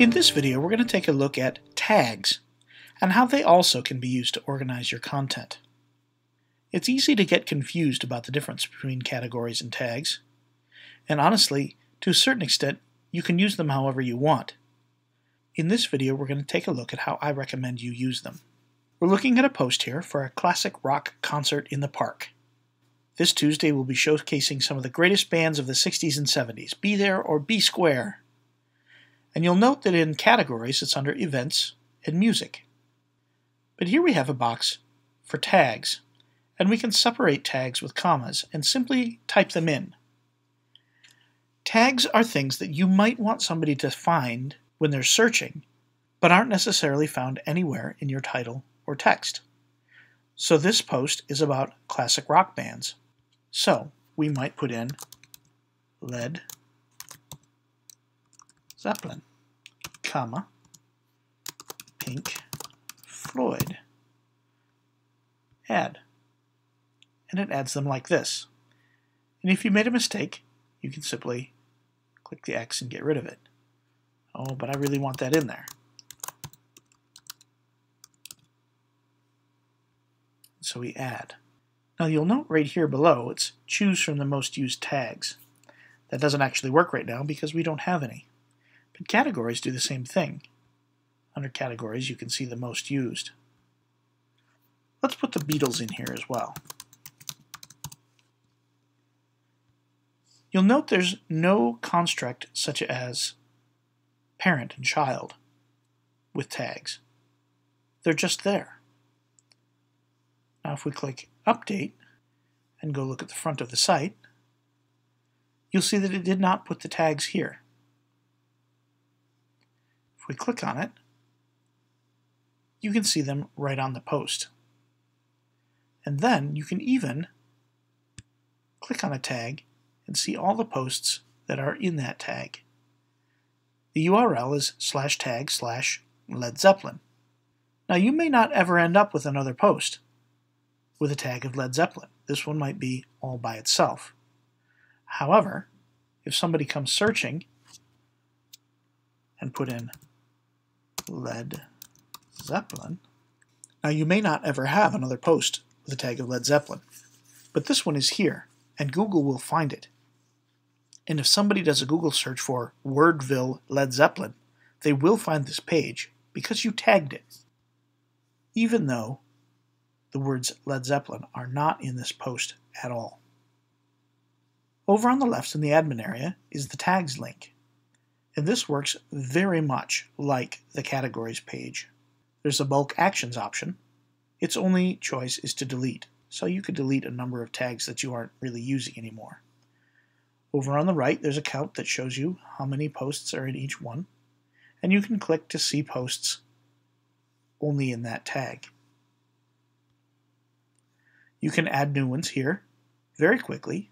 In this video, we're going to take a look at tags and how they also can be used to organize your content. It's easy to get confused about the difference between categories and tags, and honestly, to a certain extent, you can use them however you want. In this video, we're going to take a look at how I recommend you use them. We're looking at a post here for a classic rock concert in the park. This Tuesday, we'll be showcasing some of the greatest bands of the 60s and 70s. Be there or be square. And you'll note that in categories, it's under events and music. But here we have a box for tags, and we can separate tags with commas and simply type them in. Tags are things that you might want somebody to find when they're searching, but aren't necessarily found anywhere in your title or text. So this post is about classic rock bands. So we might put in Led Zeppelin, comma, Pink Floyd. Add. And it adds them like this. And if you made a mistake, you can simply click the X and get rid of it. Oh, but I really want that in there. So we add. Now you'll note right here below, it's choose from the most used tags. That doesn't actually work right now because we don't have any. Categories do the same thing. Under categories, you can see the most used. Let's put the Beatles in here as well. You'll note there's no construct such as parent and child with tags. They're just there. Now if we click Update and go look at the front of the site, you'll see that it did not put the tags here we click on it, you can see them right on the post. And then you can even click on a tag and see all the posts that are in that tag. The URL is slash tag slash Led Zeppelin. Now you may not ever end up with another post with a tag of Led Zeppelin. This one might be all by itself. However, if somebody comes searching and put in Led Zeppelin. Now you may not ever have another post with a tag of Led Zeppelin, but this one is here, and Google will find it. And if somebody does a Google search for Wordville Led Zeppelin, they will find this page because you tagged it, even though the words Led Zeppelin are not in this post at all. Over on the left in the admin area is the tags link. And this works very much like the categories page. There's a bulk actions option. Its only choice is to delete, so you could delete a number of tags that you aren't really using anymore. Over on the right, there's a count that shows you how many posts are in each one, and you can click to see posts only in that tag. You can add new ones here very quickly,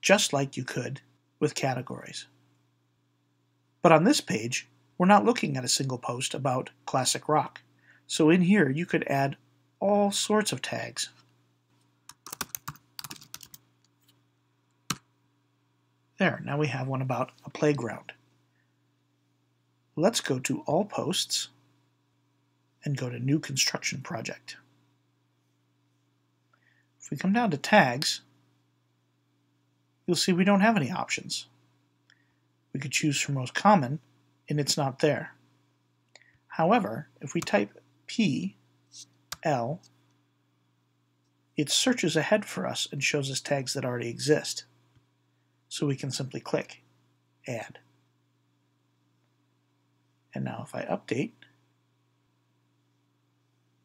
just like you could with categories. But on this page, we're not looking at a single post about classic rock. So in here, you could add all sorts of tags. There, now we have one about a playground. Let's go to All Posts and go to New Construction Project. If we come down to Tags, you'll see we don't have any options we could choose from most common, and it's not there. However, if we type P, L, it searches ahead for us and shows us tags that already exist. So we can simply click Add. And now if I update,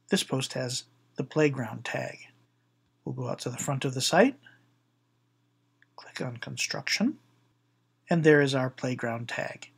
this post has the playground tag. We'll go out to the front of the site, click on construction, and there is our playground tag.